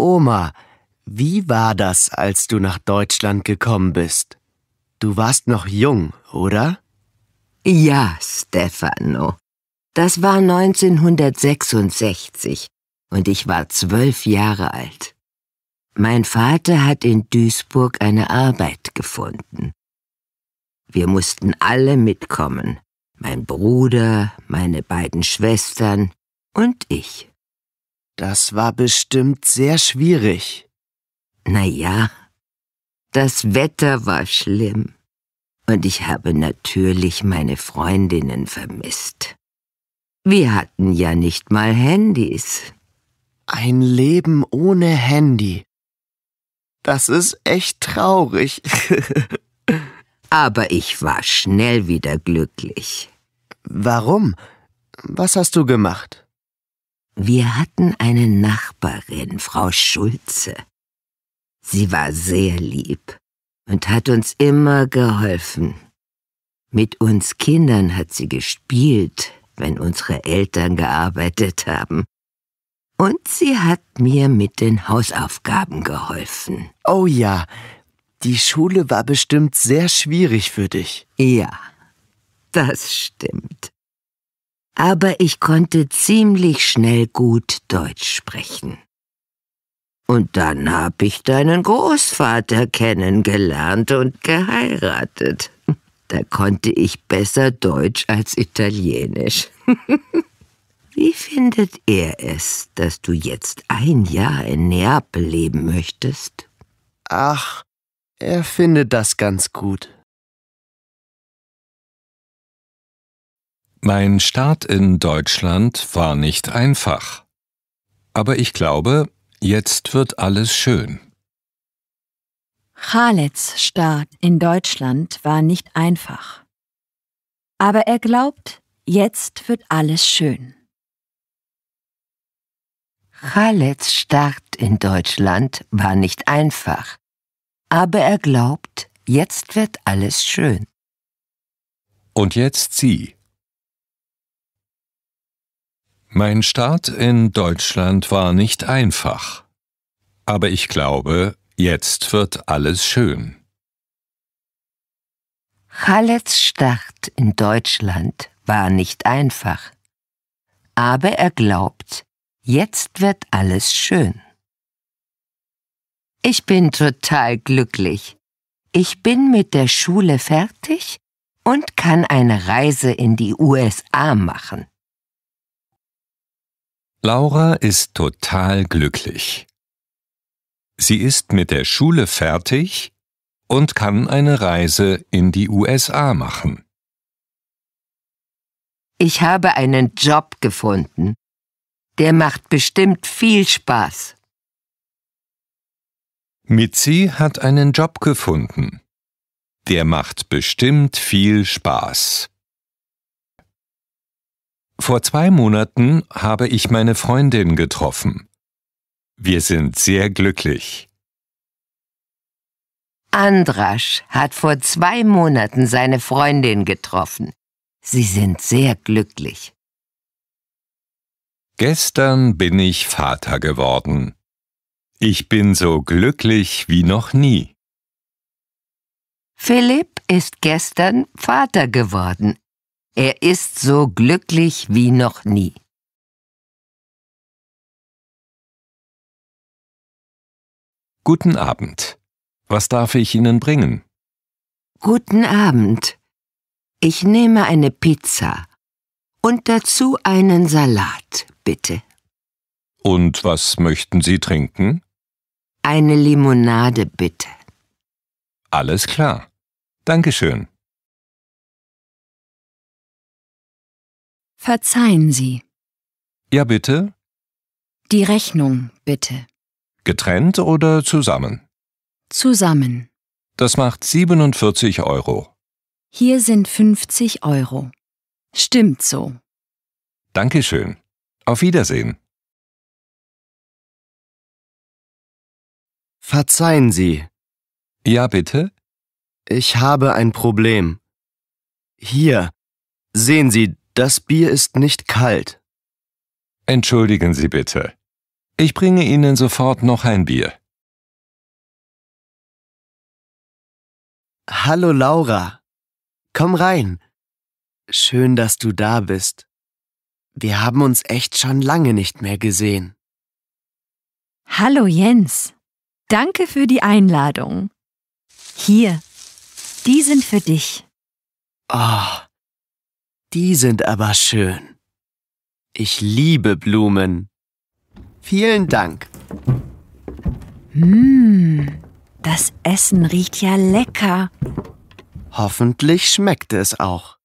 Oma, wie war das, als du nach Deutschland gekommen bist? Du warst noch jung, oder? Ja, Stefano. Das war 1966 und ich war zwölf Jahre alt. Mein Vater hat in Duisburg eine Arbeit gefunden. Wir mussten alle mitkommen. Mein Bruder, meine beiden Schwestern und ich. Das war bestimmt sehr schwierig. Na ja, das Wetter war schlimm. Und ich habe natürlich meine Freundinnen vermisst. Wir hatten ja nicht mal Handys. Ein Leben ohne Handy. Das ist echt traurig. Aber ich war schnell wieder glücklich. Warum? Was hast du gemacht? Wir hatten eine Nachbarin, Frau Schulze. Sie war sehr lieb und hat uns immer geholfen. Mit uns Kindern hat sie gespielt, wenn unsere Eltern gearbeitet haben. Und sie hat mir mit den Hausaufgaben geholfen. Oh ja, die Schule war bestimmt sehr schwierig für dich. Ja, das stimmt aber ich konnte ziemlich schnell gut Deutsch sprechen. Und dann hab ich deinen Großvater kennengelernt und geheiratet. Da konnte ich besser Deutsch als Italienisch. Wie findet er es, dass du jetzt ein Jahr in Neapel leben möchtest? Ach, er findet das ganz gut. Mein Start in Deutschland war nicht einfach. Aber ich glaube, jetzt wird alles schön. Khaleds Start in Deutschland war nicht einfach. Aber er glaubt, jetzt wird alles schön. Khaleds Start in Deutschland war nicht einfach. Aber er glaubt, jetzt wird alles schön. Und jetzt Sie. Mein Start in Deutschland war nicht einfach. Aber ich glaube, jetzt wird alles schön. Khaleds Start in Deutschland war nicht einfach. Aber er glaubt, jetzt wird alles schön. Ich bin total glücklich. Ich bin mit der Schule fertig und kann eine Reise in die USA machen. Laura ist total glücklich. Sie ist mit der Schule fertig und kann eine Reise in die USA machen. Ich habe einen Job gefunden. Der macht bestimmt viel Spaß. Mitzi hat einen Job gefunden. Der macht bestimmt viel Spaß. Vor zwei Monaten habe ich meine Freundin getroffen. Wir sind sehr glücklich. Andrasch hat vor zwei Monaten seine Freundin getroffen. Sie sind sehr glücklich. Gestern bin ich Vater geworden. Ich bin so glücklich wie noch nie. Philipp ist gestern Vater geworden. Er ist so glücklich wie noch nie. Guten Abend. Was darf ich Ihnen bringen? Guten Abend. Ich nehme eine Pizza und dazu einen Salat, bitte. Und was möchten Sie trinken? Eine Limonade, bitte. Alles klar. Dankeschön. Verzeihen Sie. Ja, bitte? Die Rechnung, bitte. Getrennt oder zusammen? Zusammen. Das macht 47 Euro. Hier sind 50 Euro. Stimmt so. Dankeschön. Auf Wiedersehen. Verzeihen Sie, Ja, bitte? ich habe ein Problem. Hier, sehen Sie, das Bier ist nicht kalt. Entschuldigen Sie bitte. Ich bringe Ihnen sofort noch ein Bier. Hallo Laura. Komm rein. Schön, dass du da bist. Wir haben uns echt schon lange nicht mehr gesehen. Hallo Jens. Danke für die Einladung. Hier, die sind für dich. Oh, die sind aber schön. Ich liebe Blumen. Vielen Dank. Mmh, das Essen riecht ja lecker. Hoffentlich schmeckt es auch.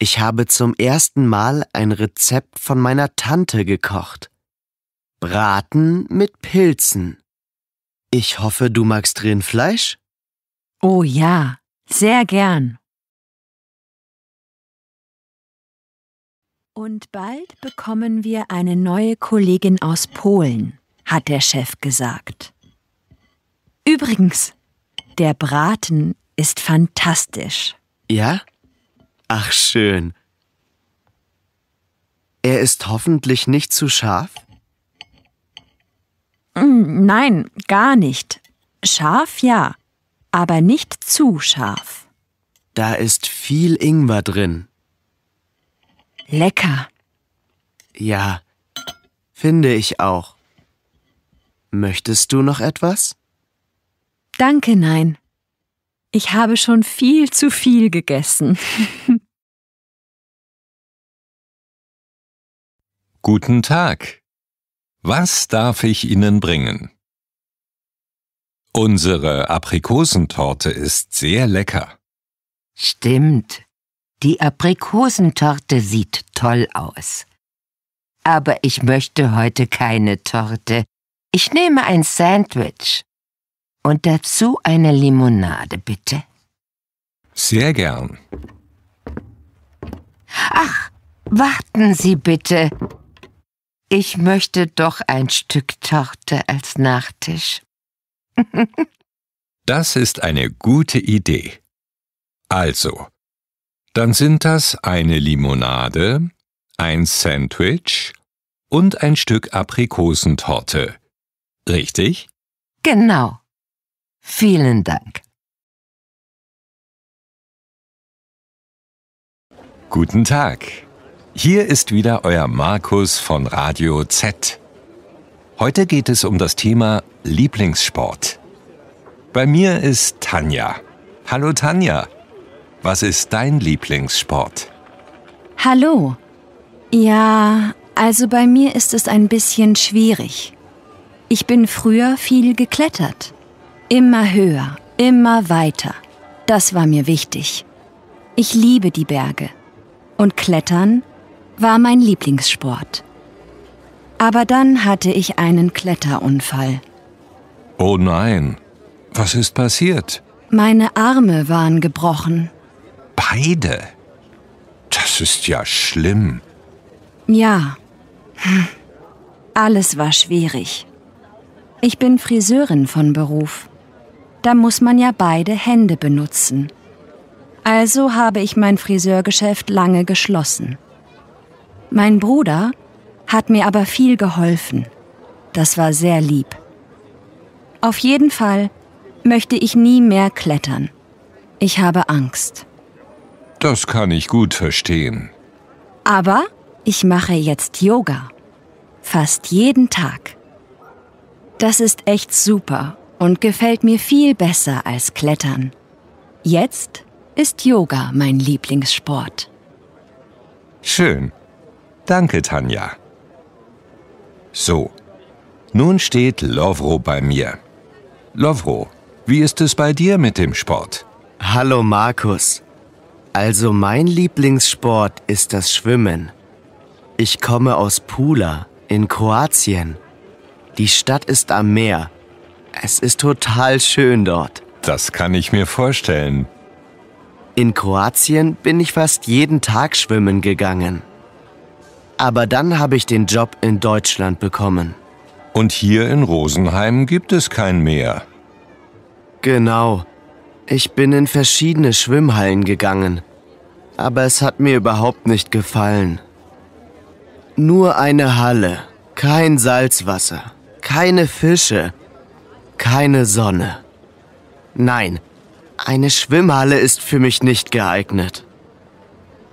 Ich habe zum ersten Mal ein Rezept von meiner Tante gekocht. Braten mit Pilzen. Ich hoffe, du magst Rindfleisch? Oh ja, sehr gern. Und bald bekommen wir eine neue Kollegin aus Polen, hat der Chef gesagt. Übrigens, der Braten ist fantastisch. Ja? Ach schön. Er ist hoffentlich nicht zu scharf? Mm, Nein, gar nicht. Scharf ja, aber nicht zu scharf. Da ist viel Ingwer drin. Lecker. Ja, finde ich auch. Möchtest du noch etwas? Danke, nein. Ich habe schon viel zu viel gegessen. Guten Tag. Was darf ich Ihnen bringen? Unsere Aprikosentorte ist sehr lecker. Stimmt. Die Aprikosentorte sieht toll aus. Aber ich möchte heute keine Torte. Ich nehme ein Sandwich. Und dazu eine Limonade, bitte. Sehr gern. Ach, warten Sie bitte. Ich möchte doch ein Stück Torte als Nachtisch. Das ist eine gute Idee. Also, dann sind das eine Limonade, ein Sandwich und ein Stück Aprikosentorte. Richtig? Genau. Vielen Dank. Guten Tag. Hier ist wieder euer Markus von Radio Z. Heute geht es um das Thema Lieblingssport. Bei mir ist Tanja. Hallo Tanja. Was ist dein Lieblingssport? Hallo. Ja, also bei mir ist es ein bisschen schwierig. Ich bin früher viel geklettert. Immer höher, immer weiter. Das war mir wichtig. Ich liebe die Berge. Und Klettern war mein Lieblingssport. Aber dann hatte ich einen Kletterunfall. Oh nein. Was ist passiert? Meine Arme waren gebrochen. Beide. Das ist ja schlimm. Ja. Hm. Alles war schwierig. Ich bin Friseurin von Beruf. Da muss man ja beide Hände benutzen. Also habe ich mein Friseurgeschäft lange geschlossen. Mein Bruder hat mir aber viel geholfen. Das war sehr lieb. Auf jeden Fall möchte ich nie mehr klettern. Ich habe Angst. Das kann ich gut verstehen. Aber ich mache jetzt Yoga. Fast jeden Tag. Das ist echt super und gefällt mir viel besser als Klettern. Jetzt ist Yoga mein Lieblingssport. Schön. Danke, Tanja. So, nun steht Lovro bei mir. Lovro, wie ist es bei dir mit dem Sport? Hallo Markus. Also mein Lieblingssport ist das Schwimmen. Ich komme aus Pula in Kroatien. Die Stadt ist am Meer. Es ist total schön dort. Das kann ich mir vorstellen. In Kroatien bin ich fast jeden Tag schwimmen gegangen. Aber dann habe ich den Job in Deutschland bekommen. Und hier in Rosenheim gibt es kein Meer. Genau. Ich bin in verschiedene Schwimmhallen gegangen. Aber es hat mir überhaupt nicht gefallen. Nur eine Halle, Kein Salzwasser, keine Fische, keine Sonne. Nein, eine Schwimmhalle ist für mich nicht geeignet.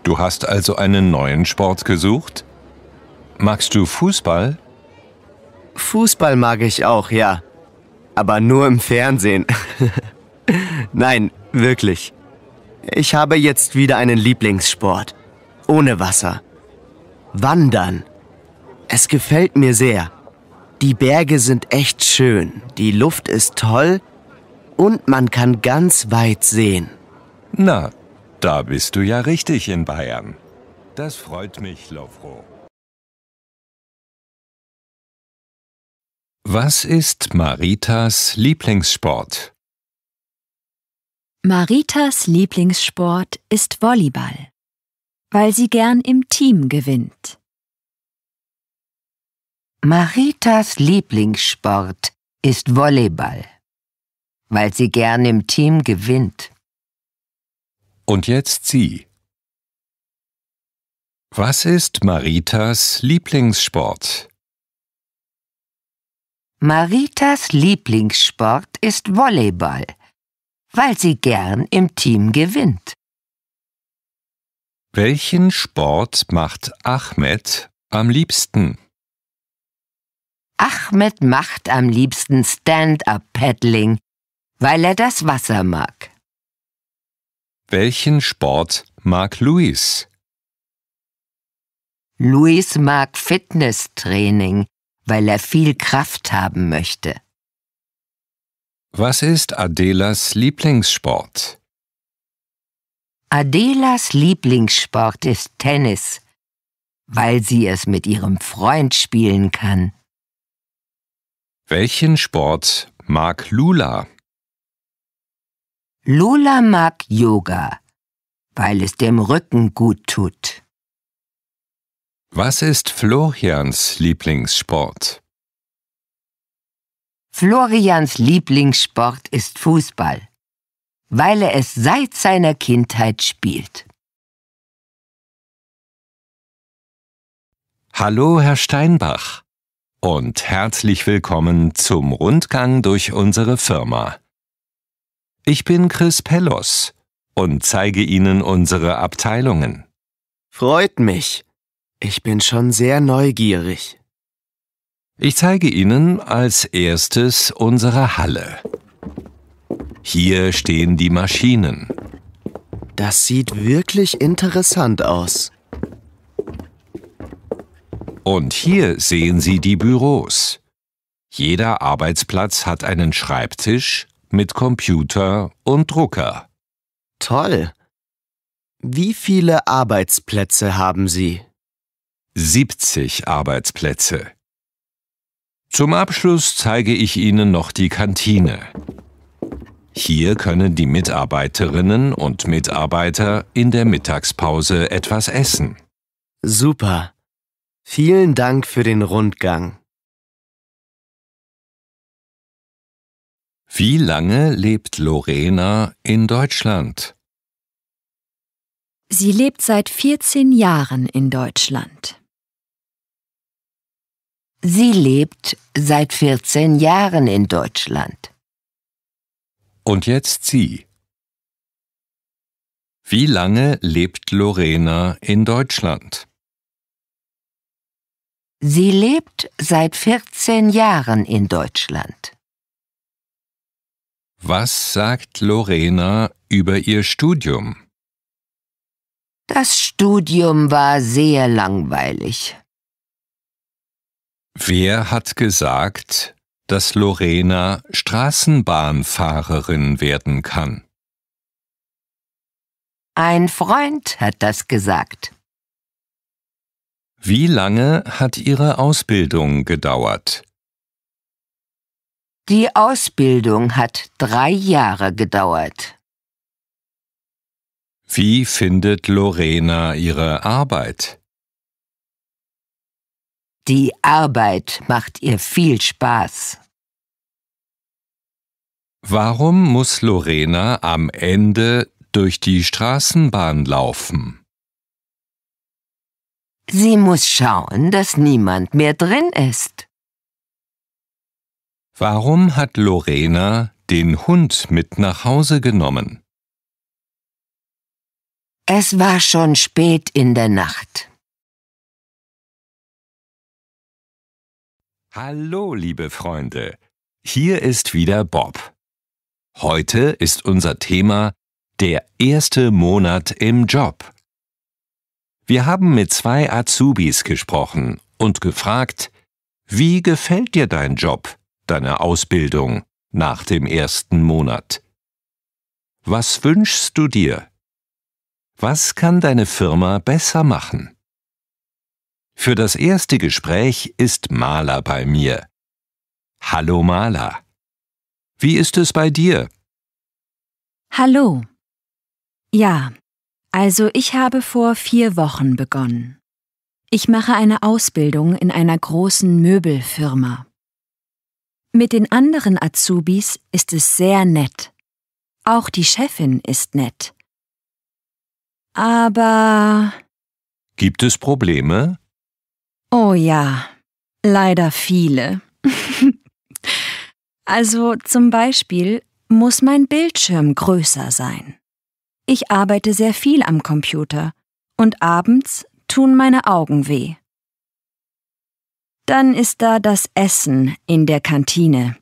Du hast also einen neuen Sport gesucht? Magst du Fußball? Fußball mag ich auch, ja. Aber nur im Fernsehen. Nein, wirklich. Ich habe jetzt wieder einen Lieblingssport. Ohne Wasser. Wandern. Es gefällt mir sehr. Die Berge sind echt schön, die Luft ist toll und man kann ganz weit sehen. Na, da bist du ja richtig in Bayern. Das freut mich, Lovro. Was ist Maritas Lieblingssport? Maritas Lieblingssport ist Volleyball, weil sie gern im Team gewinnt. Maritas Lieblingssport ist Volleyball, weil sie gern im Team gewinnt. Und jetzt Sie. Was ist Maritas Lieblingssport? Maritas Lieblingssport ist Volleyball, weil sie gern im Team gewinnt. Welchen Sport macht Ahmed am liebsten? Ahmed macht am liebsten Stand-up-Paddling, weil er das Wasser mag. Welchen Sport mag Luis? Luis mag Fitnesstraining, weil er viel Kraft haben möchte. Was ist Adelas Lieblingssport? Adelas Lieblingssport ist Tennis, weil sie es mit ihrem Freund spielen kann. Welchen Sport mag Lula? Lola mag Yoga, weil es dem Rücken gut tut. Was ist Florians Lieblingssport? Florians Lieblingssport ist Fußball, weil er es seit seiner Kindheit spielt. Hallo, Herr Steinbach. Und herzlich willkommen zum Rundgang durch unsere Firma. Ich bin Chris Pellos und zeige Ihnen unsere Abteilungen. Freut mich. Ich bin schon sehr neugierig. Ich zeige Ihnen als erstes unsere Halle. Hier stehen die Maschinen. Das sieht wirklich interessant aus. Und hier sehen Sie die Büros. Jeder Arbeitsplatz hat einen Schreibtisch mit Computer und Drucker. Toll. Wie viele Arbeitsplätze haben Sie? 70 Arbeitsplätze. Zum Abschluss zeige ich Ihnen noch die Kantine. Hier können die Mitarbeiterinnen und Mitarbeiter in der Mittagspause etwas essen. Super. Vielen Dank für den Rundgang. Wie lange lebt Lorena in Deutschland? Sie lebt seit 14 Jahren in Deutschland. Sie lebt seit 14 Jahren in Deutschland. Und jetzt Sie. Wie lange lebt Lorena in Deutschland? Sie lebt seit 14 Jahren in Deutschland. Was sagt Lorena über ihr Studium? Das Studium war sehr langweilig. Wer hat gesagt, dass Lorena Straßenbahnfahrerin werden kann? Ein Freund hat das gesagt. Wie lange hat Ihre Ausbildung gedauert? Die Ausbildung hat drei Jahre gedauert. Wie findet Lorena ihre Arbeit? Die Arbeit macht ihr viel Spaß. Warum muss Lorena am Ende durch die Straßenbahn laufen? Sie muss schauen, dass niemand mehr drin ist. Warum hat Lorena den Hund mit nach Hause genommen? Es war schon spät in der Nacht. Hallo, liebe Freunde. Hier ist wieder Bob. Heute ist unser Thema der erste Monat im Job. Wir haben mit zwei Azubis gesprochen und gefragt, wie gefällt dir dein Job, deine Ausbildung nach dem ersten Monat? Was wünschst du dir? Was kann deine Firma besser machen? Für das erste Gespräch ist Maler bei mir. Hallo Maler. Wie ist es bei dir? Hallo. Ja, also ich habe vor vier Wochen begonnen. Ich mache eine Ausbildung in einer großen Möbelfirma. Mit den anderen Azubis ist es sehr nett. Auch die Chefin ist nett. Aber... Gibt es Probleme? Oh ja, leider viele. also zum Beispiel muss mein Bildschirm größer sein. Ich arbeite sehr viel am Computer und abends tun meine Augen weh. Dann ist da das Essen in der Kantine.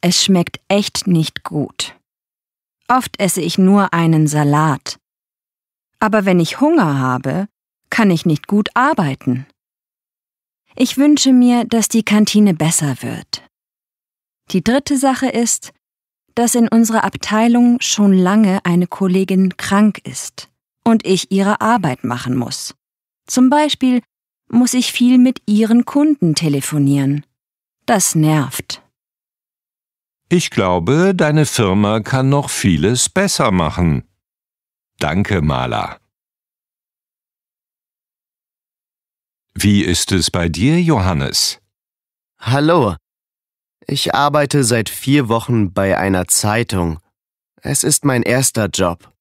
Es schmeckt echt nicht gut. Oft esse ich nur einen Salat. Aber wenn ich Hunger habe, kann ich nicht gut arbeiten. Ich wünsche mir, dass die Kantine besser wird. Die dritte Sache ist, dass in unserer Abteilung schon lange eine Kollegin krank ist und ich ihre Arbeit machen muss. Zum Beispiel muss ich viel mit ihren Kunden telefonieren. Das nervt. Ich glaube, deine Firma kann noch vieles besser machen. Danke, Maler. Wie ist es bei dir, Johannes? Hallo, ich arbeite seit vier Wochen bei einer Zeitung. Es ist mein erster Job.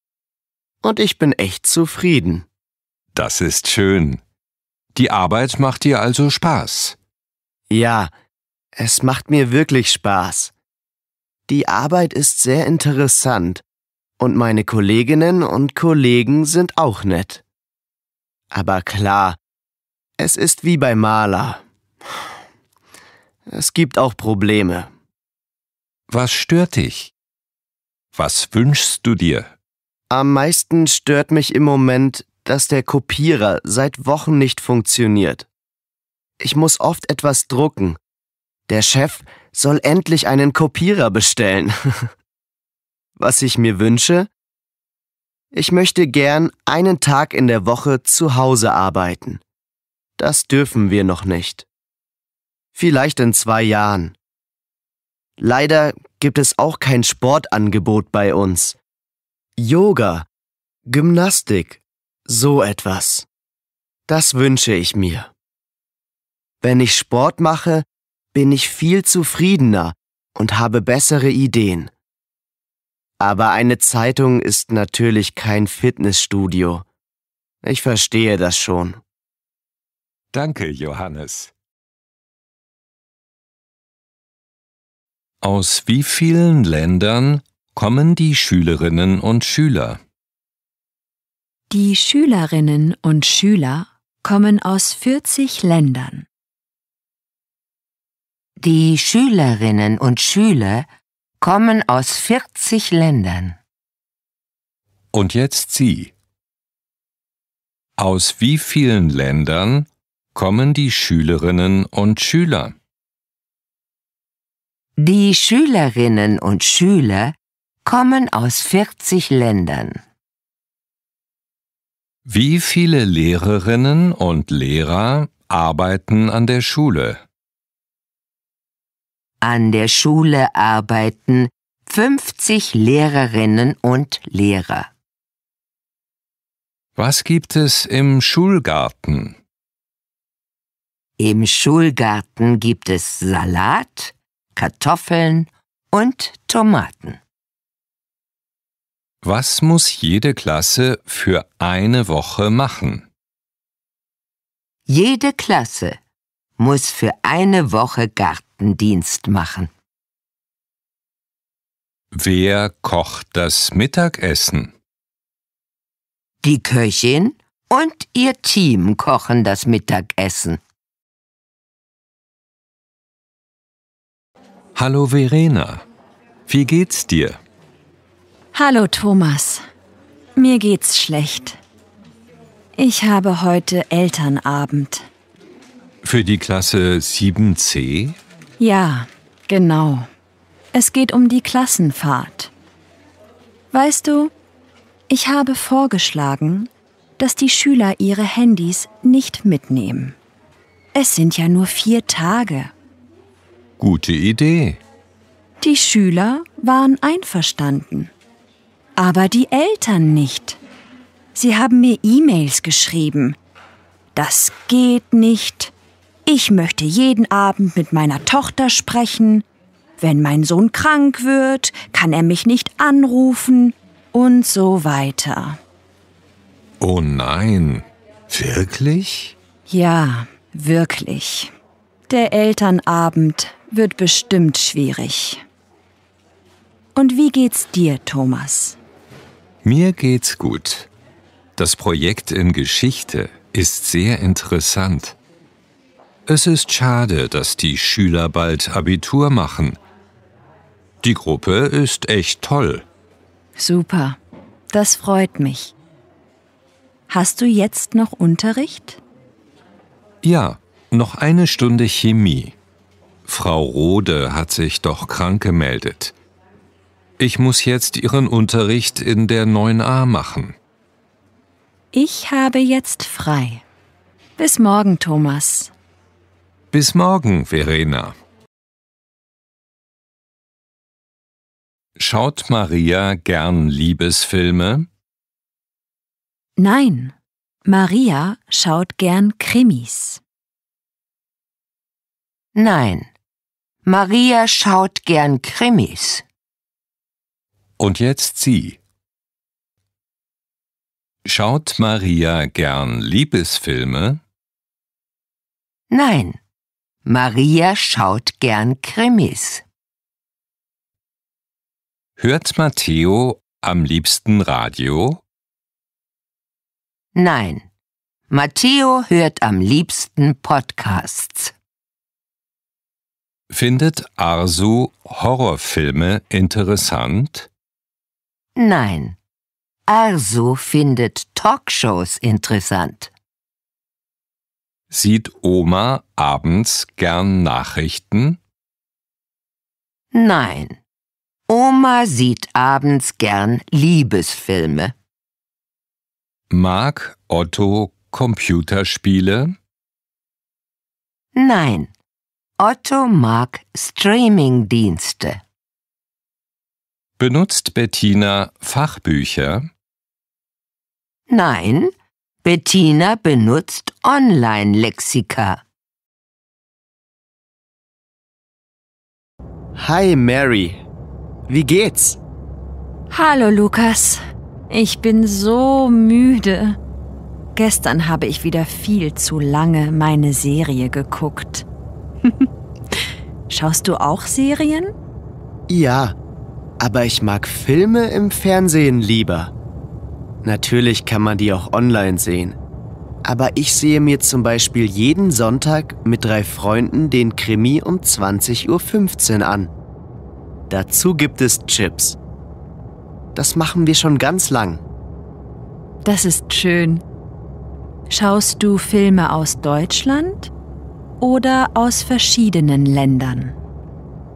Und ich bin echt zufrieden. Das ist schön. Die Arbeit macht dir also Spaß. Ja, es macht mir wirklich Spaß. Die Arbeit ist sehr interessant und meine Kolleginnen und Kollegen sind auch nett. Aber klar, es ist wie bei Maler. Es gibt auch Probleme. Was stört dich? Was wünschst du dir? Am meisten stört mich im Moment, dass der Kopierer seit Wochen nicht funktioniert. Ich muss oft etwas drucken. Der Chef soll endlich einen Kopierer bestellen. Was ich mir wünsche? Ich möchte gern einen Tag in der Woche zu Hause arbeiten. Das dürfen wir noch nicht. Vielleicht in zwei Jahren. Leider gibt es auch kein Sportangebot bei uns. Yoga, Gymnastik, so etwas. Das wünsche ich mir. Wenn ich Sport mache, bin ich viel zufriedener und habe bessere Ideen. Aber eine Zeitung ist natürlich kein Fitnessstudio. Ich verstehe das schon. Danke, Johannes. Aus wie vielen Ländern kommen die Schülerinnen und Schüler? Die Schülerinnen und Schüler kommen aus 40 Ländern. Die Schülerinnen und Schüler kommen aus 40 Ländern. Und jetzt Sie. Aus wie vielen Ländern kommen die Schülerinnen und Schüler? Die Schülerinnen und Schüler kommen aus 40 Ländern. Wie viele Lehrerinnen und Lehrer arbeiten an der Schule? An der Schule arbeiten 50 Lehrerinnen und Lehrer. Was gibt es im Schulgarten? Im Schulgarten gibt es Salat, Kartoffeln und Tomaten. Was muss jede Klasse für eine Woche machen? Jede Klasse muss für eine Woche Gartendienst machen. Wer kocht das Mittagessen? Die Köchin und ihr Team kochen das Mittagessen. Hallo Verena. Wie geht's dir? Hallo Thomas. Mir geht's schlecht. Ich habe heute Elternabend. Für die Klasse 7c? Ja, genau. Es geht um die Klassenfahrt. Weißt du, ich habe vorgeschlagen, dass die Schüler ihre Handys nicht mitnehmen. Es sind ja nur vier Tage. Gute Idee. Die Schüler waren einverstanden, aber die Eltern nicht. Sie haben mir E-Mails geschrieben. Das geht nicht. Ich möchte jeden Abend mit meiner Tochter sprechen. Wenn mein Sohn krank wird, kann er mich nicht anrufen und so weiter. Oh nein. Wirklich? Ja, wirklich. Der Elternabend wird bestimmt schwierig. Und wie geht's dir, Thomas? Mir geht's gut. Das Projekt in Geschichte ist sehr interessant. Es ist schade, dass die Schüler bald Abitur machen. Die Gruppe ist echt toll. Super, das freut mich. Hast du jetzt noch Unterricht? Ja, noch eine Stunde Chemie. Frau Rode hat sich doch krank gemeldet. Ich muss jetzt ihren Unterricht in der 9a machen. Ich habe jetzt frei. Bis morgen, Thomas. Bis morgen, Verena. Schaut Maria gern Liebesfilme? Nein, Maria schaut gern Krimis. Nein, Maria schaut gern Krimis. Und jetzt Sie. Schaut Maria gern Liebesfilme? Nein, Maria schaut gern Krimis. Hört Matteo am liebsten Radio? Nein, Matteo hört am liebsten Podcasts. Findet Arsu Horrorfilme interessant? Nein, Arso findet Talkshows interessant. Sieht Oma abends gern Nachrichten? Nein, Oma sieht abends gern Liebesfilme. Mag Otto Computerspiele? Nein, Otto mag Streamingdienste. Benutzt Bettina Fachbücher? Nein, Bettina benutzt Online-Lexika. Hi Mary, wie geht's? Hallo, Lukas. Ich bin so müde. Gestern habe ich wieder viel zu lange meine Serie geguckt. Schaust du auch Serien? Ja, aber ich mag Filme im Fernsehen lieber. Natürlich kann man die auch online sehen. Aber ich sehe mir zum Beispiel jeden Sonntag mit drei Freunden den Krimi um 20.15 Uhr an. Dazu gibt es Chips. Das machen wir schon ganz lang. Das ist schön. Schaust du Filme aus Deutschland oder aus verschiedenen Ländern?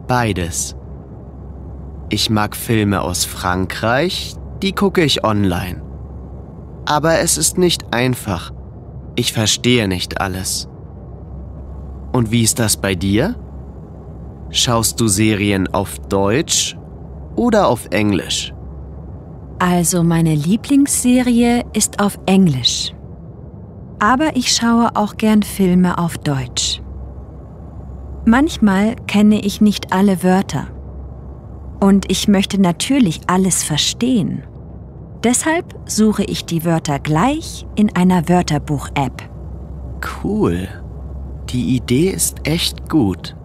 Beides. Ich mag Filme aus Frankreich, die gucke ich online. Aber es ist nicht einfach. Ich verstehe nicht alles. Und wie ist das bei dir? Schaust du Serien auf Deutsch oder auf Englisch? Also meine Lieblingsserie ist auf Englisch. Aber ich schaue auch gern Filme auf Deutsch. Manchmal kenne ich nicht alle Wörter. Und ich möchte natürlich alles verstehen. Deshalb suche ich die Wörter gleich in einer Wörterbuch-App. Cool. Die Idee ist echt gut.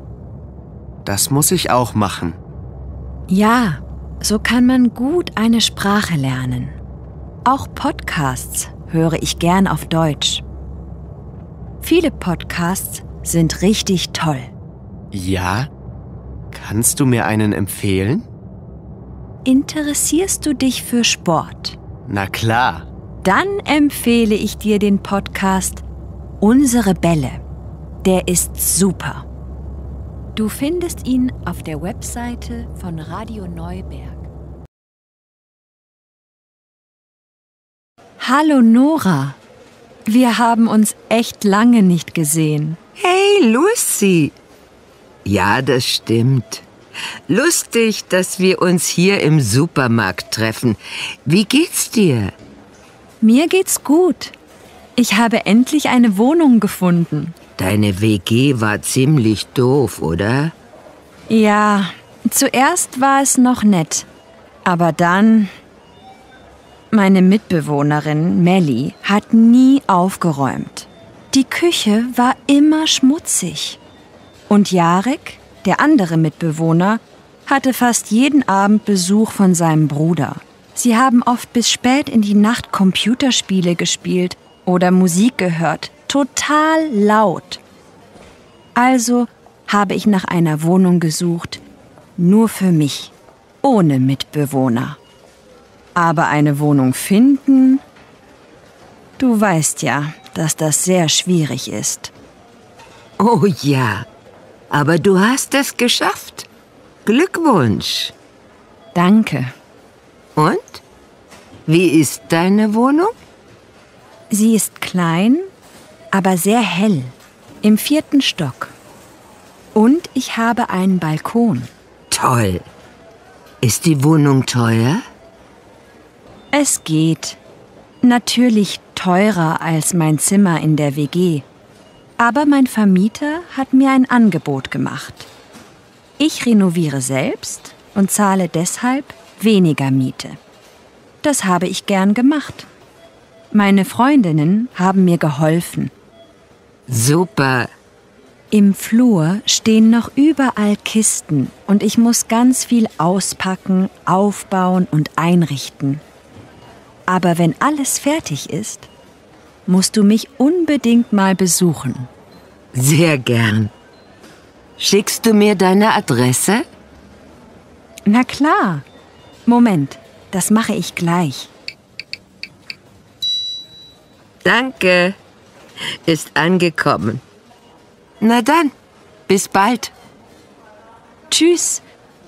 Das muss ich auch machen. Ja, so kann man gut eine Sprache lernen. Auch Podcasts höre ich gern auf Deutsch. Viele Podcasts sind richtig toll. Ja? Kannst du mir einen empfehlen? Interessierst du dich für Sport? Na klar. Dann empfehle ich dir den Podcast Unsere Bälle. Der ist super. Du findest ihn auf der Webseite von Radio Neuberg. Hallo Nora. Wir haben uns echt lange nicht gesehen. Hey, Lucy. Ja, das stimmt. Lustig, dass wir uns hier im Supermarkt treffen. Wie geht's dir? Mir geht's gut. Ich habe endlich eine Wohnung gefunden. Deine WG war ziemlich doof, oder? Ja, zuerst war es noch nett. Aber dann. Meine Mitbewohnerin Melly hat nie aufgeräumt. Die Küche war immer schmutzig. Und Jarek, der andere Mitbewohner, hatte fast jeden Abend Besuch von seinem Bruder. Sie haben oft bis spät in die Nacht Computerspiele gespielt oder Musik gehört, total laut. Also habe ich nach einer Wohnung gesucht, nur für mich, ohne Mitbewohner. Aber eine Wohnung finden, du weißt ja, dass das sehr schwierig ist. Oh ja, aber du hast es geschafft. Glückwunsch. Danke. Und? Wie ist deine Wohnung? Sie ist klein, aber sehr hell, im vierten Stock. Und ich habe einen Balkon. Toll. Ist die Wohnung teuer? Es geht. Natürlich teurer als mein Zimmer in der WG. Aber mein Vermieter hat mir ein Angebot gemacht. Ich renoviere selbst und zahle deshalb weniger Miete. Das habe ich gern gemacht. Meine Freundinnen haben mir geholfen. Super. Im Flur stehen noch überall Kisten und ich muss ganz viel auspacken, aufbauen und einrichten. Aber wenn alles fertig ist, musst du mich unbedingt mal besuchen. Sehr gern. Schickst du mir deine Adresse? Na klar. Moment, das mache ich gleich. Danke. Ist angekommen. Na dann, bis bald. Tschüss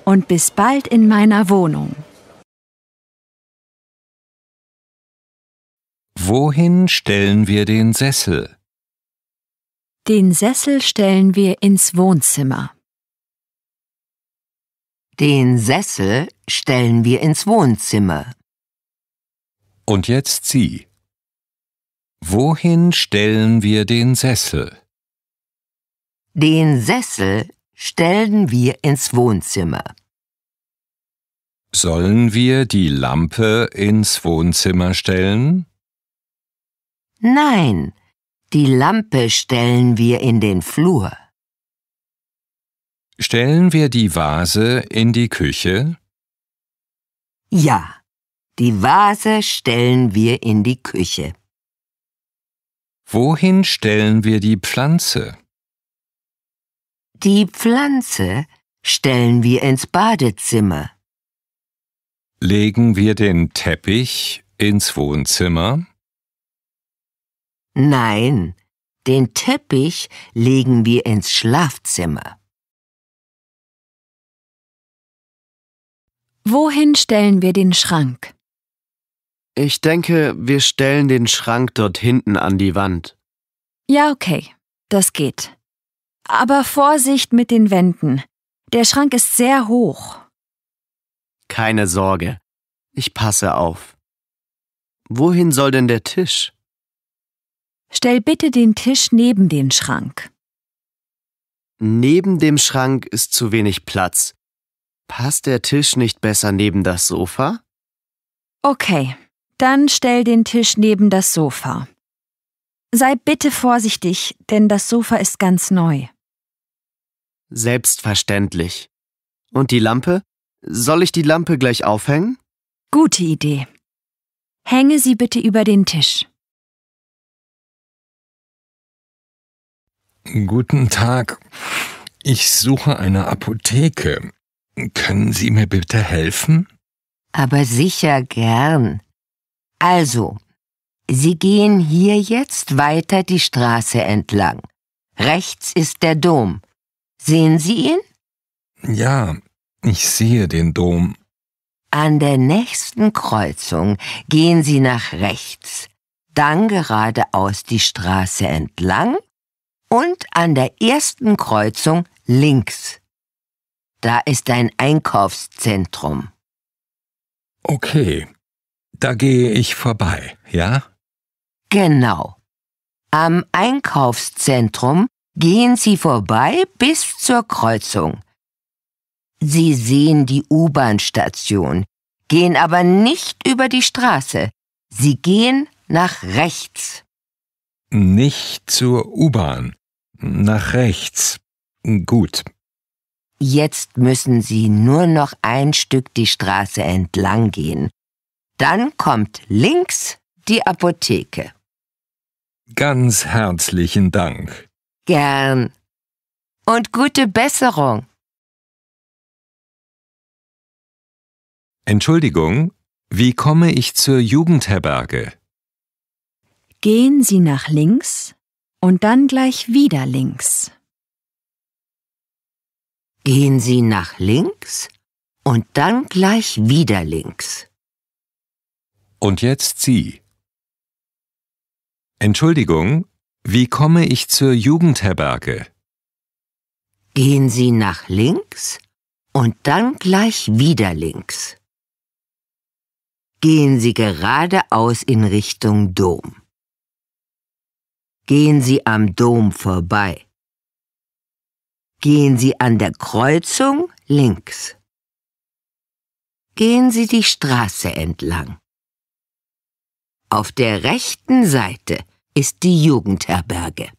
und bis bald in meiner Wohnung. Wohin stellen wir den Sessel? Den Sessel stellen wir ins Wohnzimmer. Den Sessel stellen wir ins Wohnzimmer. Und jetzt Sie. Wohin stellen wir den Sessel? Den Sessel stellen wir ins Wohnzimmer. Sollen wir die Lampe ins Wohnzimmer stellen? Nein, die Lampe stellen wir in den Flur. Stellen wir die Vase in die Küche? Ja, die Vase stellen wir in die Küche. Wohin stellen wir die Pflanze? Die Pflanze stellen wir ins Badezimmer. Legen wir den Teppich ins Wohnzimmer? Nein, den Teppich legen wir ins Schlafzimmer. Wohin stellen wir den Schrank? Ich denke, wir stellen den Schrank dort hinten an die Wand. Ja, okay, das geht. Aber Vorsicht mit den Wänden. Der Schrank ist sehr hoch. Keine Sorge, ich passe auf. Wohin soll denn der Tisch? Stell bitte den Tisch neben den Schrank. Neben dem Schrank ist zu wenig Platz. Passt der Tisch nicht besser neben das Sofa? Okay, dann stell den Tisch neben das Sofa. Sei bitte vorsichtig, denn das Sofa ist ganz neu. Selbstverständlich. Und die Lampe? Soll ich die Lampe gleich aufhängen? Gute Idee. Hänge sie bitte über den Tisch. Guten Tag. Ich suche eine Apotheke. Können Sie mir bitte helfen? Aber sicher gern. Also, Sie gehen hier jetzt weiter die Straße entlang. Rechts ist der Dom. Sehen Sie ihn? Ja, ich sehe den Dom. An der nächsten Kreuzung gehen Sie nach rechts, dann geradeaus die Straße entlang und an der ersten Kreuzung links. Da ist ein Einkaufszentrum. Okay, da gehe ich vorbei, ja? Genau. Am Einkaufszentrum gehen Sie vorbei bis zur Kreuzung. Sie sehen die U-Bahn-Station, gehen aber nicht über die Straße. Sie gehen nach rechts. Nicht zur U-Bahn. Nach rechts. Gut. Jetzt müssen Sie nur noch ein Stück die Straße entlang gehen. Dann kommt links die Apotheke. Ganz herzlichen Dank. Gern. Und gute Besserung. Entschuldigung, wie komme ich zur Jugendherberge? Gehen Sie nach links und dann gleich wieder links. Gehen Sie nach links und dann gleich wieder links. Und jetzt Sie. Entschuldigung, wie komme ich zur Jugendherberge? Gehen Sie nach links und dann gleich wieder links. Gehen Sie geradeaus in Richtung Dom. Gehen Sie am Dom vorbei. Gehen Sie an der Kreuzung links. Gehen Sie die Straße entlang. Auf der rechten Seite ist die Jugendherberge.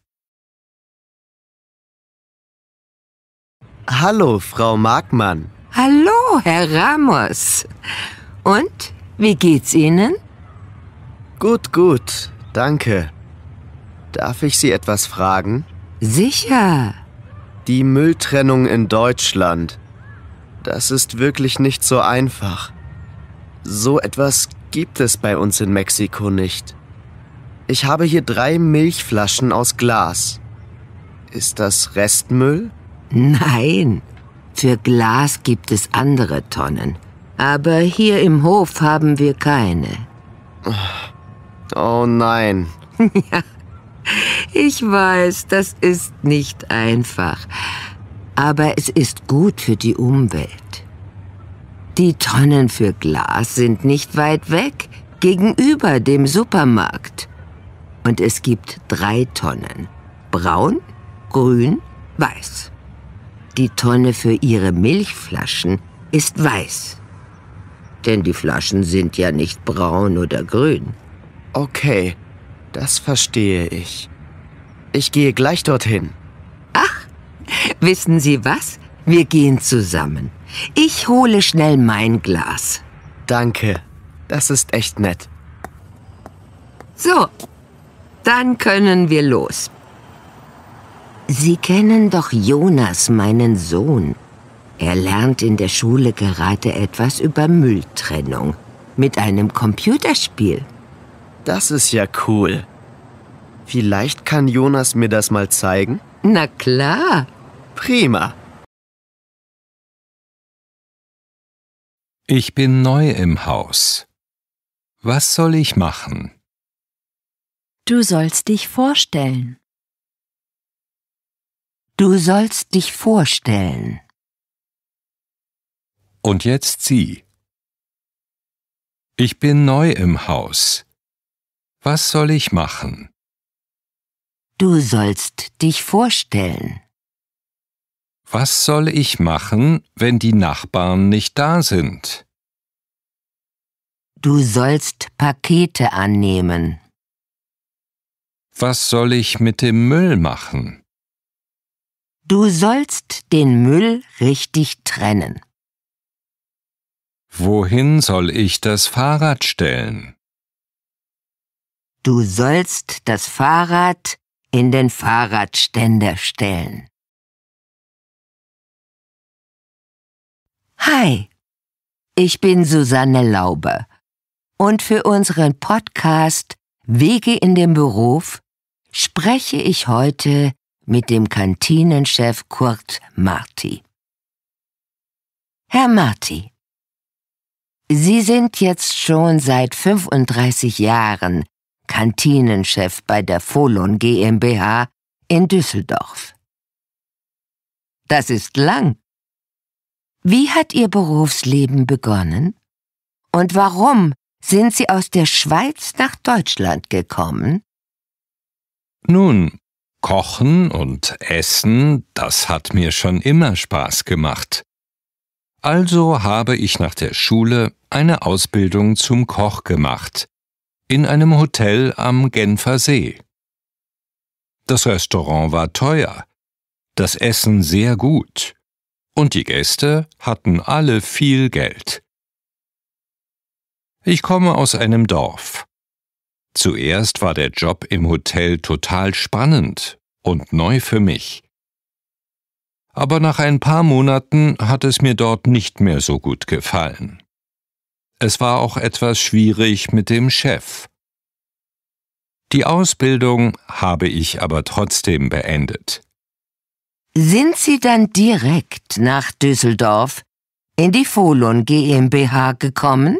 Hallo, Frau Markmann. Hallo, Herr Ramos. Und, wie geht's Ihnen? Gut, gut, danke. Darf ich Sie etwas fragen? Sicher. Die Mülltrennung in Deutschland. Das ist wirklich nicht so einfach. So etwas gibt es bei uns in Mexiko nicht. Ich habe hier drei Milchflaschen aus Glas. Ist das Restmüll? Nein, für Glas gibt es andere Tonnen. Aber hier im Hof haben wir keine. Oh nein. Ich weiß, das ist nicht einfach. Aber es ist gut für die Umwelt. Die Tonnen für Glas sind nicht weit weg, gegenüber dem Supermarkt. Und es gibt drei Tonnen. Braun, grün, weiß. Die Tonne für ihre Milchflaschen ist weiß. Denn die Flaschen sind ja nicht braun oder grün. Okay, das verstehe ich. Ich gehe gleich dorthin. Wissen Sie was? Wir gehen zusammen. Ich hole schnell mein Glas. Danke. Das ist echt nett. So, dann können wir los. Sie kennen doch Jonas, meinen Sohn. Er lernt in der Schule gerade etwas über Mülltrennung mit einem Computerspiel. Das ist ja cool. Vielleicht kann Jonas mir das mal zeigen? Na klar. Prima. Ich bin neu im Haus. Was soll ich machen? Du sollst dich vorstellen. Du sollst dich vorstellen. Und jetzt Sie. Ich bin neu im Haus. Was soll ich machen? Du sollst dich vorstellen. Was soll ich machen, wenn die Nachbarn nicht da sind? Du sollst Pakete annehmen. Was soll ich mit dem Müll machen? Du sollst den Müll richtig trennen. Wohin soll ich das Fahrrad stellen? Du sollst das Fahrrad in den Fahrradständer stellen. Hi, ich bin Susanne Lauber und für unseren Podcast Wege in den Beruf spreche ich heute mit dem Kantinenchef Kurt Marti. Herr Marti, Sie sind jetzt schon seit 35 Jahren Kantinenchef bei der Folon GmbH in Düsseldorf. Das ist lang. Wie hat Ihr Berufsleben begonnen? Und warum sind Sie aus der Schweiz nach Deutschland gekommen? Nun, Kochen und Essen, das hat mir schon immer Spaß gemacht. Also habe ich nach der Schule eine Ausbildung zum Koch gemacht, in einem Hotel am Genfer See. Das Restaurant war teuer, das Essen sehr gut und die Gäste hatten alle viel Geld. Ich komme aus einem Dorf. Zuerst war der Job im Hotel total spannend und neu für mich. Aber nach ein paar Monaten hat es mir dort nicht mehr so gut gefallen. Es war auch etwas schwierig mit dem Chef. Die Ausbildung habe ich aber trotzdem beendet. Sind Sie dann direkt nach Düsseldorf in die Folon GmbH gekommen?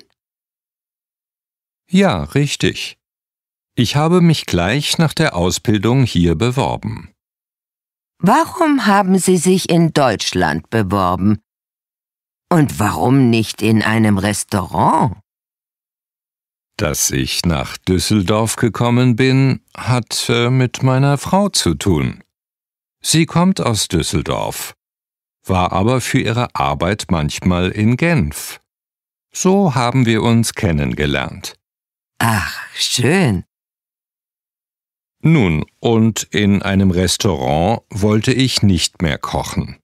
Ja, richtig. Ich habe mich gleich nach der Ausbildung hier beworben. Warum haben Sie sich in Deutschland beworben? Und warum nicht in einem Restaurant? Dass ich nach Düsseldorf gekommen bin, hat äh, mit meiner Frau zu tun. Sie kommt aus Düsseldorf, war aber für ihre Arbeit manchmal in Genf. So haben wir uns kennengelernt. Ach, schön. Nun, und in einem Restaurant wollte ich nicht mehr kochen.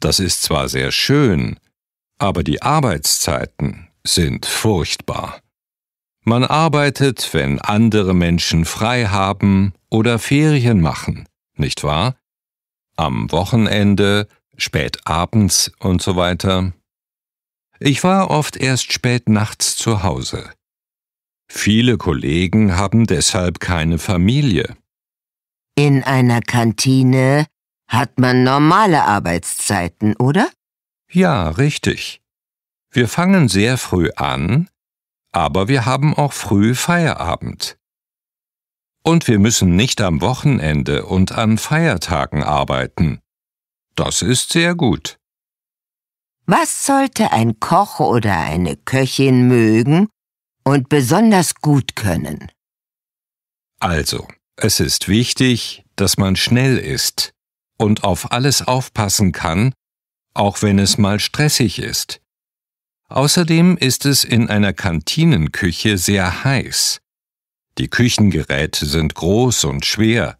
Das ist zwar sehr schön, aber die Arbeitszeiten sind furchtbar. Man arbeitet, wenn andere Menschen frei haben oder Ferien machen, nicht wahr? am Wochenende, spät abends und so weiter. Ich war oft erst spät nachts zu Hause. Viele Kollegen haben deshalb keine Familie. In einer Kantine hat man normale Arbeitszeiten, oder? Ja, richtig. Wir fangen sehr früh an, aber wir haben auch früh Feierabend. Und wir müssen nicht am Wochenende und an Feiertagen arbeiten. Das ist sehr gut. Was sollte ein Koch oder eine Köchin mögen und besonders gut können? Also, es ist wichtig, dass man schnell ist und auf alles aufpassen kann, auch wenn es mal stressig ist. Außerdem ist es in einer Kantinenküche sehr heiß. Die Küchengeräte sind groß und schwer.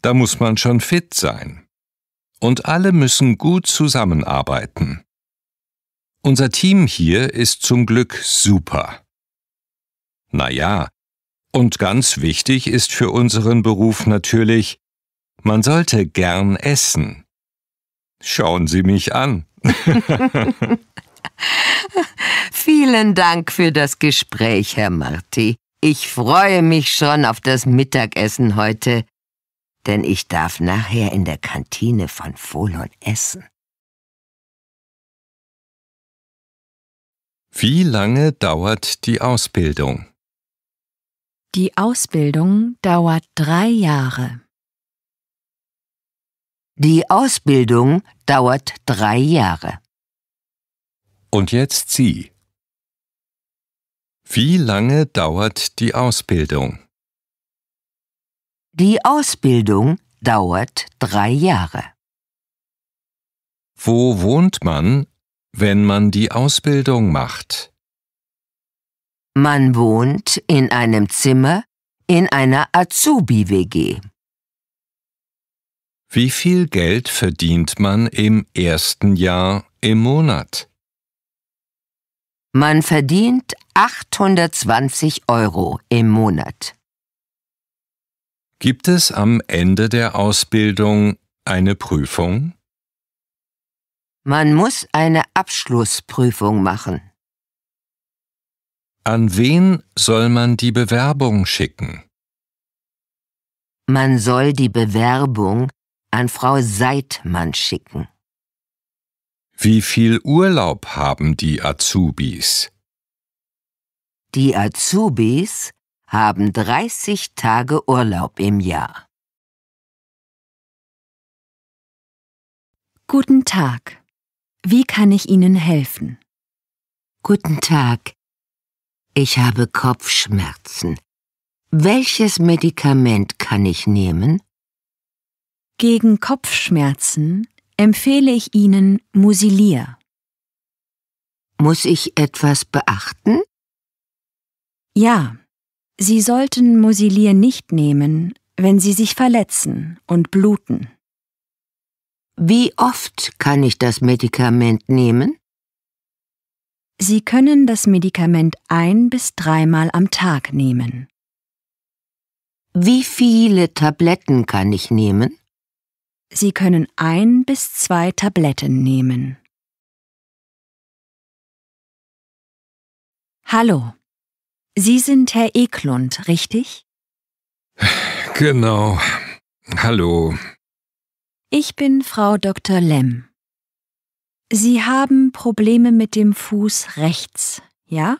Da muss man schon fit sein. Und alle müssen gut zusammenarbeiten. Unser Team hier ist zum Glück super. Na ja, und ganz wichtig ist für unseren Beruf natürlich, man sollte gern essen. Schauen Sie mich an. Vielen Dank für das Gespräch, Herr Marti. Ich freue mich schon auf das Mittagessen heute, denn ich darf nachher in der Kantine von Folon essen. Wie lange dauert die Ausbildung? Die Ausbildung dauert drei Jahre. Die Ausbildung dauert drei Jahre. Und jetzt Sie. Wie lange dauert die Ausbildung? Die Ausbildung dauert drei Jahre. Wo wohnt man, wenn man die Ausbildung macht? Man wohnt in einem Zimmer in einer Azubi-WG. Wie viel Geld verdient man im ersten Jahr im Monat? Man verdient 820 Euro im Monat. Gibt es am Ende der Ausbildung eine Prüfung? Man muss eine Abschlussprüfung machen. An wen soll man die Bewerbung schicken? Man soll die Bewerbung an Frau Seidmann schicken. Wie viel Urlaub haben die Azubis? Die Azubis haben 30 Tage Urlaub im Jahr. Guten Tag. Wie kann ich Ihnen helfen? Guten Tag. Ich habe Kopfschmerzen. Welches Medikament kann ich nehmen? Gegen Kopfschmerzen empfehle ich Ihnen Musilier. Muss ich etwas beachten? Ja, Sie sollten Musilier nicht nehmen, wenn Sie sich verletzen und bluten. Wie oft kann ich das Medikament nehmen? Sie können das Medikament ein bis dreimal am Tag nehmen. Wie viele Tabletten kann ich nehmen? Sie können ein bis zwei Tabletten nehmen. Hallo. Sie sind Herr Eklund, richtig? Genau. Hallo. Ich bin Frau Dr. Lemm. Sie haben Probleme mit dem Fuß rechts, ja?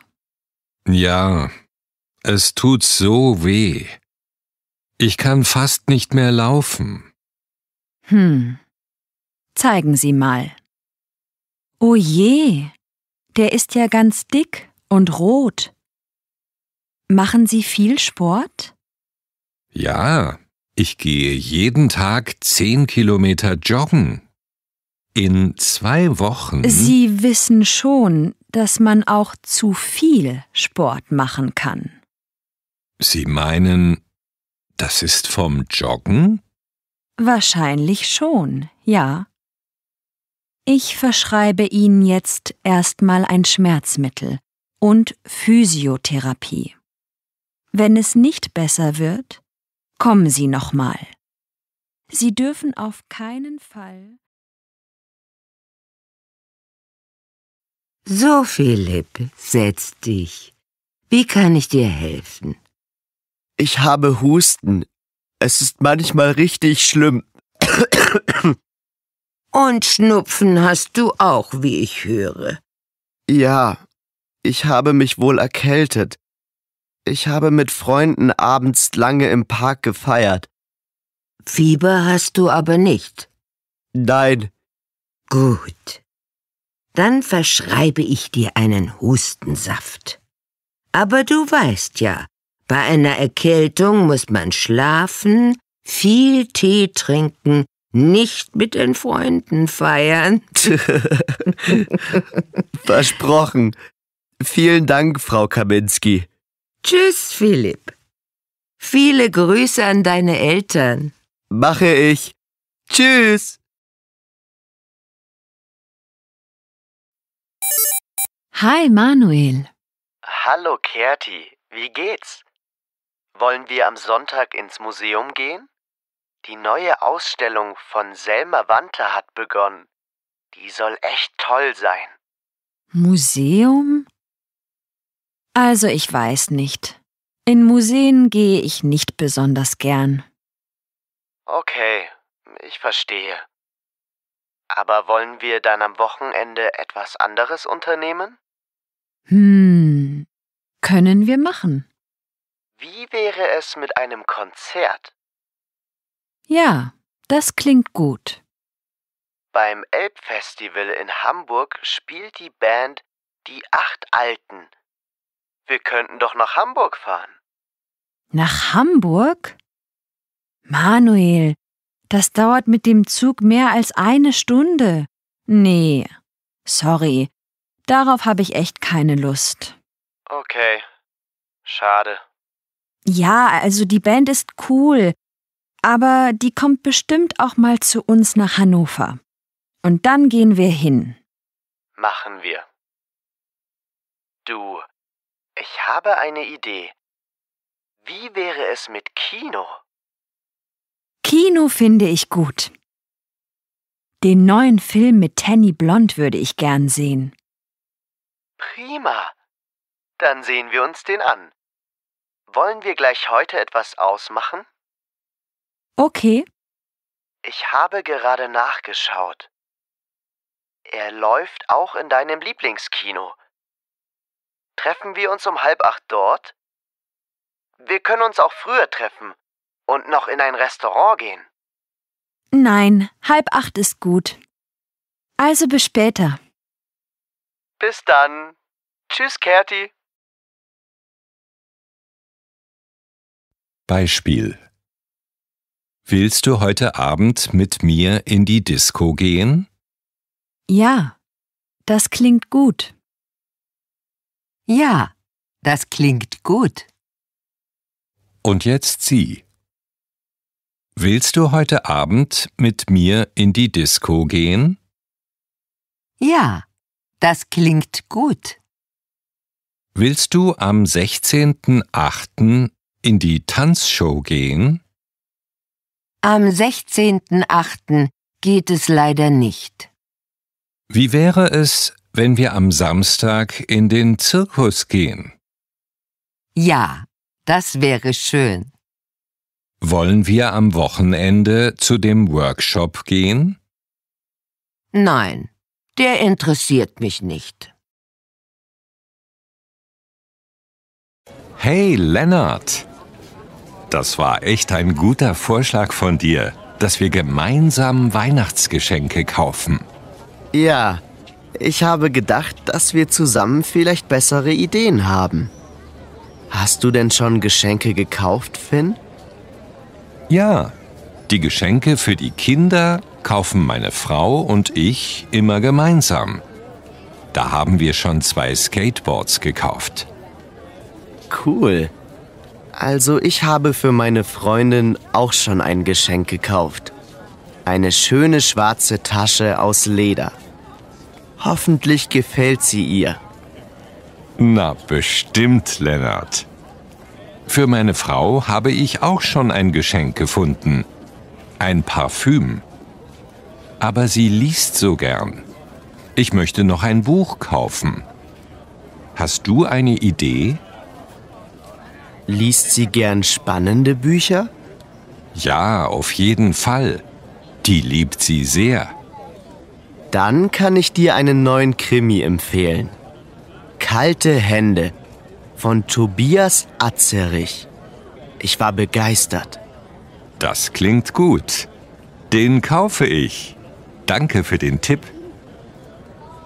Ja, es tut so weh. Ich kann fast nicht mehr laufen. Hm. Zeigen Sie mal. Oh je, der ist ja ganz dick und rot. Machen Sie viel Sport? Ja, ich gehe jeden Tag zehn Kilometer joggen. In zwei Wochen. Sie wissen schon, dass man auch zu viel Sport machen kann. Sie meinen, das ist vom Joggen? Wahrscheinlich schon, ja. Ich verschreibe Ihnen jetzt erstmal ein Schmerzmittel und Physiotherapie. Wenn es nicht besser wird, kommen Sie nochmal. Sie dürfen auf keinen Fall. So, Philipp, setz dich. Wie kann ich dir helfen? Ich habe Husten. Es ist manchmal richtig schlimm. Und Schnupfen hast du auch, wie ich höre. Ja, ich habe mich wohl erkältet. Ich habe mit Freunden abends lange im Park gefeiert. Fieber hast du aber nicht. Nein, Gut. Dann verschreibe ich dir einen Hustensaft. Aber du weißt ja, bei einer Erkältung muss man schlafen, viel Tee trinken, nicht mit den Freunden feiern. versprochen. Vielen Dank, Frau Kaminski. Tschüss, Philipp. Viele Grüße an deine Eltern. Mache ich. Tschüss. Hi, Manuel. Hallo, Kerti. Wie geht's? Wollen wir am Sonntag ins Museum gehen? Die neue Ausstellung von Selma Wante hat begonnen. Die soll echt toll sein. Museum? Also ich weiß nicht. In Museen gehe ich nicht besonders gern. Okay, ich verstehe. Aber wollen wir dann am Wochenende etwas anderes unternehmen? Hm, können wir machen. Wie wäre es mit einem Konzert? Ja, das klingt gut. Beim Elbfestival in Hamburg spielt die Band Die Acht Alten. Wir könnten doch nach Hamburg fahren. Nach Hamburg? Manuel, das dauert mit dem Zug mehr als eine Stunde. Nee, sorry, darauf habe ich echt keine Lust. Okay, schade. Ja, also die Band ist cool, aber die kommt bestimmt auch mal zu uns nach Hannover. Und dann gehen wir hin. Machen wir. Du, ich habe eine Idee. Wie wäre es mit Kino? Kino finde ich gut. Den neuen Film mit Tanny Blond würde ich gern sehen. Prima. Dann sehen wir uns den an. Wollen wir gleich heute etwas ausmachen? Okay, Ich habe gerade nachgeschaut. Er läuft auch in deinem Lieblingskino. Treffen wir uns um halb acht dort? Wir können uns auch früher treffen und noch in ein Restaurant gehen. nein, halb acht ist gut. Also bis später. Bis dann. Tschüss, Kerti. Beispiel. Willst du heute Abend mit mir in die Disco gehen? Ja, das klingt gut. Ja, das klingt gut. Und jetzt Sie. Willst du heute Abend mit mir in die Disco gehen? Ja, das klingt gut. Willst du am 16.08. in die Tanzshow gehen? Am 16.08. geht es leider nicht. Wie wäre es, wenn wir am Samstag in den Zirkus gehen? Ja, das wäre schön. Wollen wir am Wochenende zu dem Workshop gehen? Nein, der interessiert mich nicht. Hey, Lennart! Das war echt ein guter Vorschlag von dir, dass wir gemeinsam Weihnachtsgeschenke kaufen. Ja, ich habe gedacht, dass wir zusammen vielleicht bessere Ideen haben. Hast du denn schon Geschenke gekauft, Finn? Ja, die Geschenke für die Kinder kaufen meine Frau und ich immer gemeinsam. Da haben wir schon zwei Skateboards gekauft. Cool. Also ich habe für meine Freundin auch schon ein Geschenk gekauft. Eine schöne schwarze Tasche aus Leder. Hoffentlich gefällt sie ihr. Na, bestimmt, Lennart. Für meine Frau habe ich auch schon ein Geschenk gefunden. Ein Parfüm. Aber sie liest so gern. Ich möchte noch ein Buch kaufen. Hast du eine Idee? Liest sie gern spannende Bücher? Ja, auf jeden Fall. Die liebt sie sehr. Dann kann ich dir einen neuen Krimi empfehlen. Kalte Hände von Tobias Atzerich. Ich war begeistert. Das klingt gut. Den kaufe ich. Danke für den Tipp.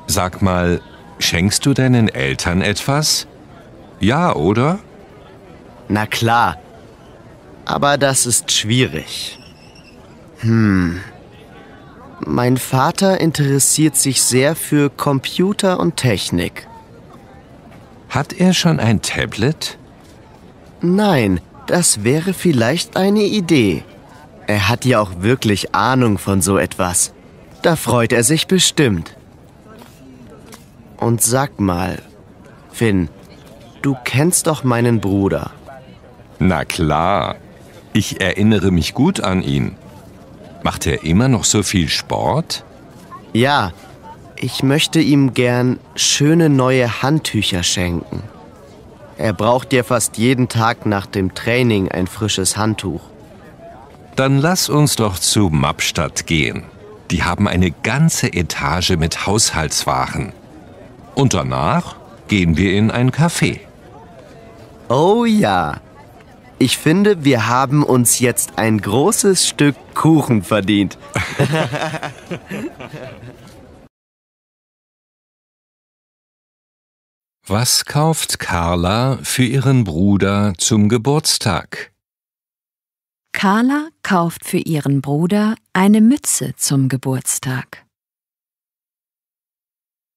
Sag mal, schenkst du deinen Eltern etwas? Ja, oder? Na klar. Aber das ist schwierig. Hm. Mein Vater interessiert sich sehr für Computer und Technik. Hat er schon ein Tablet? Nein, das wäre vielleicht eine Idee. Er hat ja auch wirklich Ahnung von so etwas. Da freut er sich bestimmt. Und sag mal, Finn, du kennst doch meinen Bruder. Na klar. Ich erinnere mich gut an ihn. Macht er immer noch so viel Sport? Ja, ich möchte ihm gern schöne neue Handtücher schenken. Er braucht ja fast jeden Tag nach dem Training ein frisches Handtuch. Dann lass uns doch zu Mapstadt gehen. Die haben eine ganze Etage mit Haushaltswaren. Und danach gehen wir in ein Café. Oh ja. Ich finde, wir haben uns jetzt ein großes Stück Kuchen verdient. Was kauft Carla für ihren Bruder zum Geburtstag? Carla kauft für ihren Bruder eine Mütze zum Geburtstag.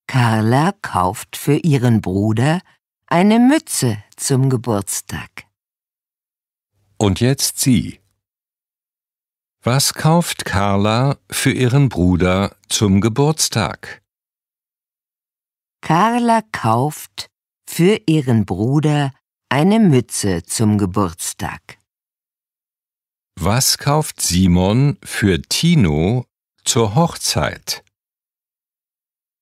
Carla kauft für ihren Bruder eine Mütze zum Geburtstag. Und jetzt Sie. Was kauft Carla für ihren Bruder zum Geburtstag? Carla kauft für ihren Bruder eine Mütze zum Geburtstag. Was kauft Simon für Tino zur Hochzeit?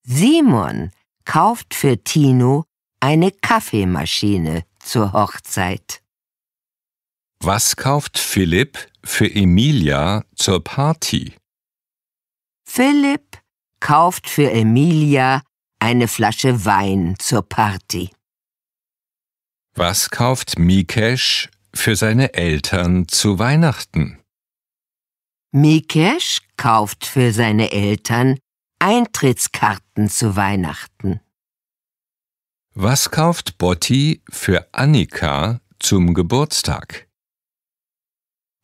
Simon kauft für Tino eine Kaffeemaschine zur Hochzeit. Was kauft Philipp für Emilia zur Party? Philipp kauft für Emilia eine Flasche Wein zur Party. Was kauft Mikesh für seine Eltern zu Weihnachten? Mikesh kauft für seine Eltern Eintrittskarten zu Weihnachten. Was kauft Botti für Annika zum Geburtstag?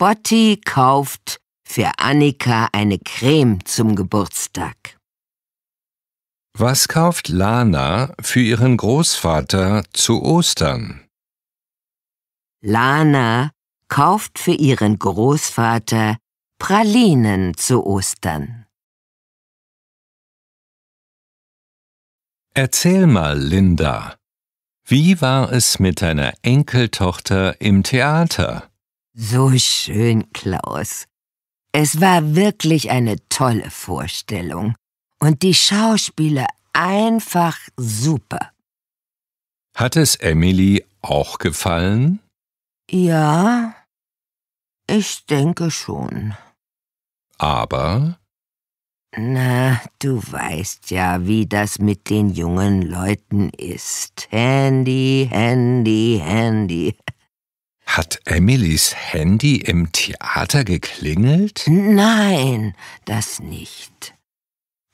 Botti kauft für Annika eine Creme zum Geburtstag. Was kauft Lana für ihren Großvater zu Ostern? Lana kauft für ihren Großvater Pralinen zu Ostern. Erzähl mal, Linda. Wie war es mit deiner Enkeltochter im Theater? So schön, Klaus. Es war wirklich eine tolle Vorstellung. Und die Schauspieler einfach super. Hat es Emily auch gefallen? Ja, ich denke schon. Aber Na, du weißt ja, wie das mit den jungen Leuten ist. Handy, Handy, Handy. Hat Emilys Handy im Theater geklingelt? Nein, das nicht.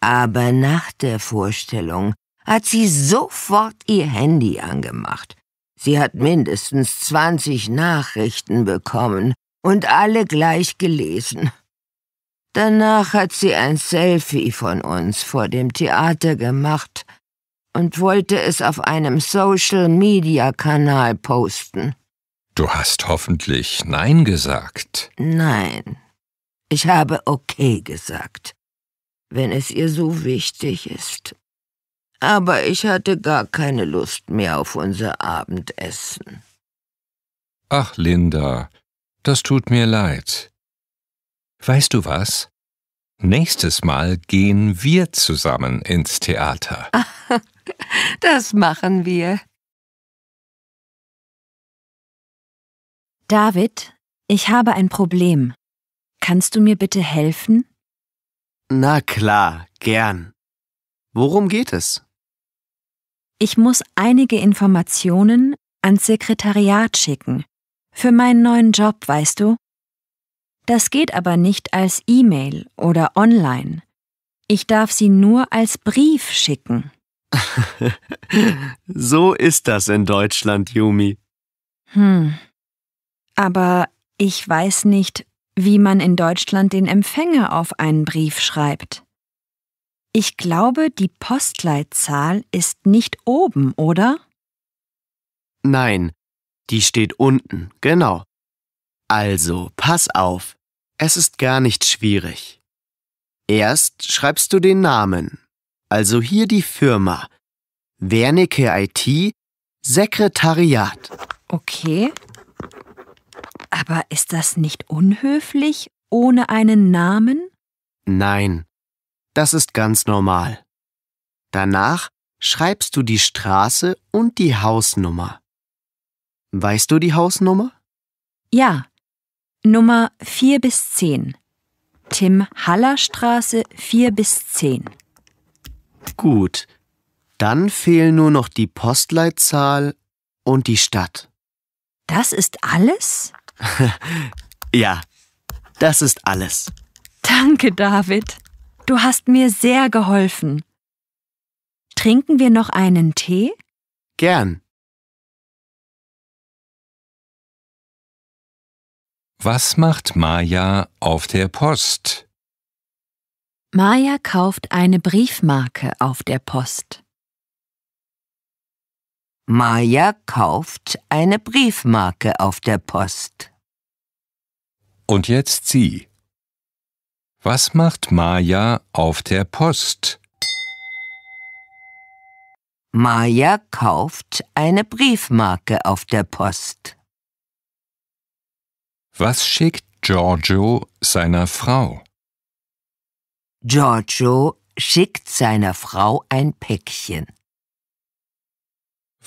Aber nach der Vorstellung hat sie sofort ihr Handy angemacht. Sie hat mindestens 20 Nachrichten bekommen und alle gleich gelesen. Danach hat sie ein Selfie von uns vor dem Theater gemacht und wollte es auf einem Social-Media-Kanal posten. Du hast hoffentlich Nein gesagt. Nein, ich habe okay gesagt, wenn es ihr so wichtig ist. Aber ich hatte gar keine Lust mehr auf unser Abendessen. Ach, Linda, das tut mir leid. Weißt du was? Nächstes Mal gehen wir zusammen ins Theater. Das machen wir. David, ich habe ein Problem. Kannst du mir bitte helfen? Na klar, gern. Worum geht es? Ich muss einige Informationen ans Sekretariat schicken. Für meinen neuen Job, weißt du? Das geht aber nicht als E-Mail oder online. Ich darf sie nur als Brief schicken. so ist das in Deutschland, Yumi. Hm. Aber ich weiß nicht, wie man in Deutschland den Empfänger auf einen Brief schreibt. Ich glaube, die Postleitzahl ist nicht oben, oder? Nein, die steht unten, genau. Also, pass auf, es ist gar nicht schwierig. Erst schreibst du den Namen, also hier die Firma. Wernicke IT, Sekretariat. Okay. Aber ist das nicht unhöflich ohne einen Namen? Nein, das ist ganz normal. Danach schreibst du die Straße und die Hausnummer. Weißt du die Hausnummer? Ja. Nummer 4 bis 10. Tim Haller Straße 4 bis 10. Gut. Dann fehlen nur noch die Postleitzahl und die Stadt. Das ist alles? Ja, das ist alles. Danke, David. Du hast mir sehr geholfen. Trinken wir noch einen Tee? Gern. Was macht Maja auf der Post? Maja kauft eine Briefmarke auf der Post. Maja kauft eine Briefmarke auf der Post. Und jetzt Sie. Was macht Maja auf der Post? Maja kauft eine Briefmarke auf der Post. Was schickt Giorgio seiner Frau? Giorgio schickt seiner Frau ein Päckchen.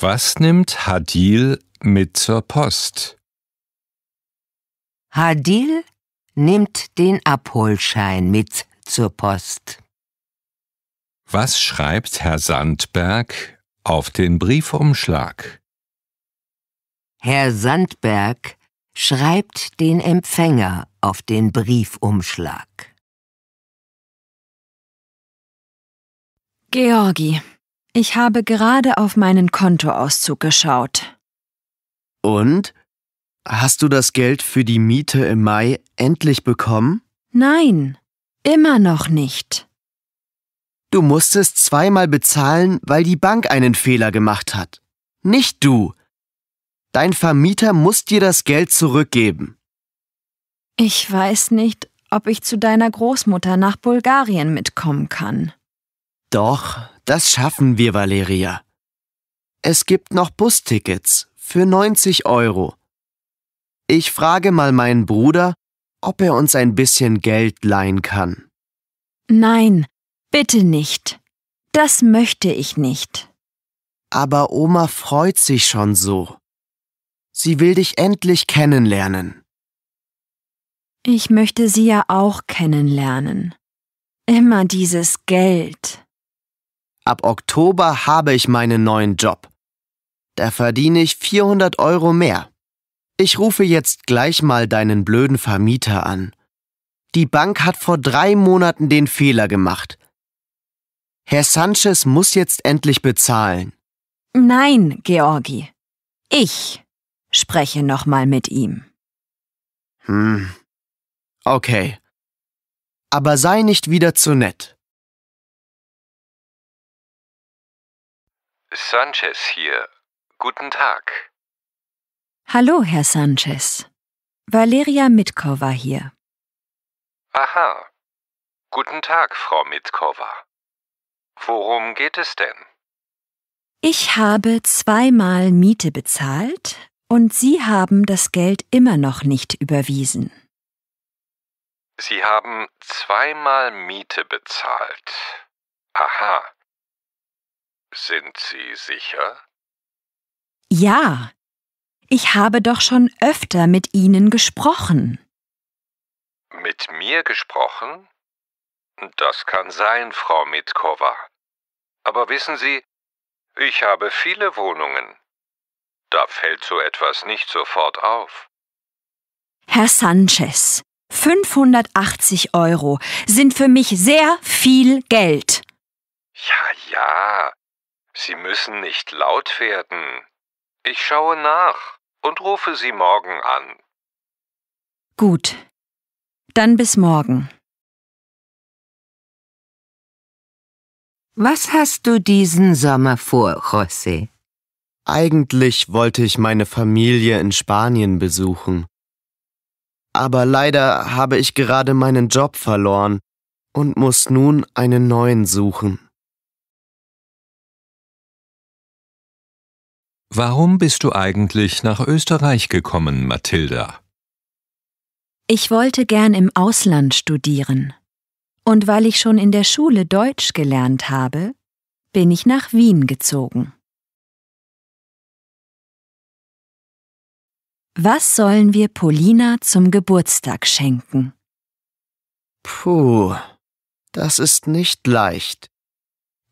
Was nimmt Hadil mit zur Post? Hadil nimmt den Abholschein mit zur Post. Was schreibt Herr Sandberg auf den Briefumschlag? Herr Sandberg schreibt den Empfänger auf den Briefumschlag. Georgi, ich habe gerade auf meinen Kontoauszug geschaut. Und? Hast du das Geld für die Miete im Mai endlich bekommen? Nein, immer noch nicht. Du musstest zweimal bezahlen, weil die Bank einen Fehler gemacht hat. Nicht du. Dein Vermieter muss dir das Geld zurückgeben. Ich weiß nicht, ob ich zu deiner Großmutter nach Bulgarien mitkommen kann. Doch, das schaffen wir, Valeria. Es gibt noch Bustickets für 90 Euro. Ich frage mal meinen Bruder, ob er uns ein bisschen Geld leihen kann. Nein, bitte nicht. Das möchte ich nicht. Aber Oma freut sich schon so. Sie will dich endlich kennenlernen. Ich möchte sie ja auch kennenlernen. Immer dieses Geld. Ab Oktober habe ich meinen neuen Job. Da verdiene ich 400 Euro mehr. Ich rufe jetzt gleich mal deinen blöden Vermieter an. Die Bank hat vor drei Monaten den Fehler gemacht. Herr Sanchez muss jetzt endlich bezahlen. Nein, Georgi. Ich spreche nochmal mit ihm. Hm. Okay. Aber sei nicht wieder zu nett. Sanchez hier. Guten Tag. Hallo, Herr Sanchez. Valeria Mitkova hier. Aha. Guten Tag, Frau Mitkova. Worum geht es denn? Ich habe zweimal Miete bezahlt und Sie haben das Geld immer noch nicht überwiesen. Sie haben zweimal Miete bezahlt. Aha. Sind Sie sicher? Ja, ich habe doch schon öfter mit Ihnen gesprochen. Mit mir gesprochen? Das kann sein, Frau Mitkova. Aber wissen Sie, ich habe viele Wohnungen. Da fällt so etwas nicht sofort auf. Herr Sanchez, 580 Euro sind für mich sehr viel Geld. Ja, ja. Sie müssen nicht laut werden. Ich schaue nach und rufe Sie morgen an. Gut. Dann bis morgen. Was hast du diesen Sommer vor, José? Eigentlich wollte ich meine Familie in Spanien besuchen. Aber leider habe ich gerade meinen Job verloren und muss nun einen neuen suchen. Warum bist du eigentlich nach Österreich gekommen, Mathilda? Ich wollte gern im Ausland studieren. Und weil ich schon in der Schule Deutsch gelernt habe, bin ich nach Wien gezogen. Was sollen wir Polina zum Geburtstag schenken? Puh, das ist nicht leicht.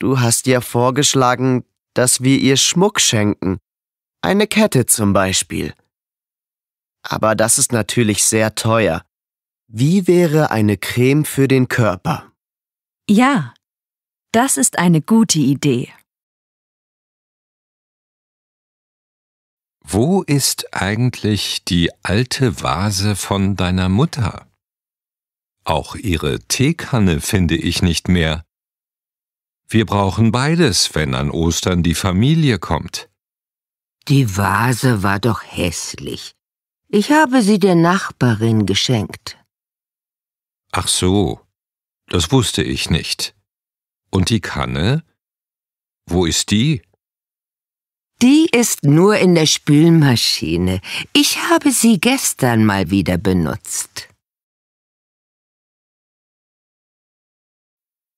Du hast ja vorgeschlagen, dass wir ihr Schmuck schenken. Eine Kette zum Beispiel. Aber das ist natürlich sehr teuer. Wie wäre eine Creme für den Körper? Ja, das ist eine gute Idee. Wo ist eigentlich die alte Vase von deiner Mutter? Auch ihre Teekanne finde ich nicht mehr. Wir brauchen beides, wenn an Ostern die Familie kommt. Die Vase war doch hässlich. Ich habe sie der Nachbarin geschenkt. Ach so, das wusste ich nicht. Und die Kanne? Wo ist die? Die ist nur in der Spülmaschine. Ich habe sie gestern mal wieder benutzt.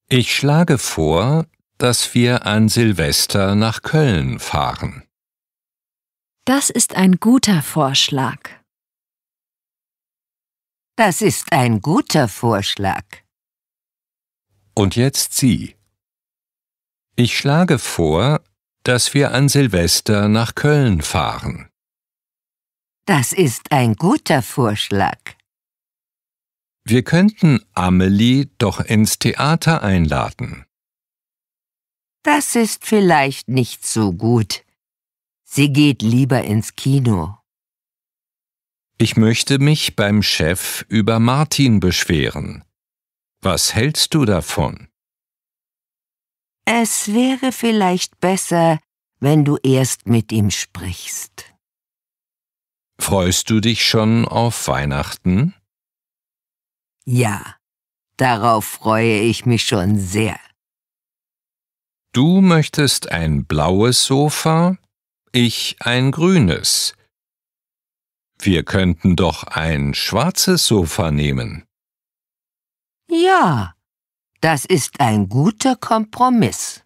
Ich schlage vor, dass wir an Silvester nach Köln fahren. Das ist ein guter Vorschlag. Das ist ein guter Vorschlag. Und jetzt Sie. Ich schlage vor, dass wir an Silvester nach Köln fahren. Das ist ein guter Vorschlag. Wir könnten Amelie doch ins Theater einladen. Das ist vielleicht nicht so gut. Sie geht lieber ins Kino. Ich möchte mich beim Chef über Martin beschweren. Was hältst du davon? Es wäre vielleicht besser, wenn du erst mit ihm sprichst. Freust du dich schon auf Weihnachten? Ja, darauf freue ich mich schon sehr. Du möchtest ein blaues Sofa, ich ein grünes. Wir könnten doch ein schwarzes Sofa nehmen. Ja, das ist ein guter Kompromiss.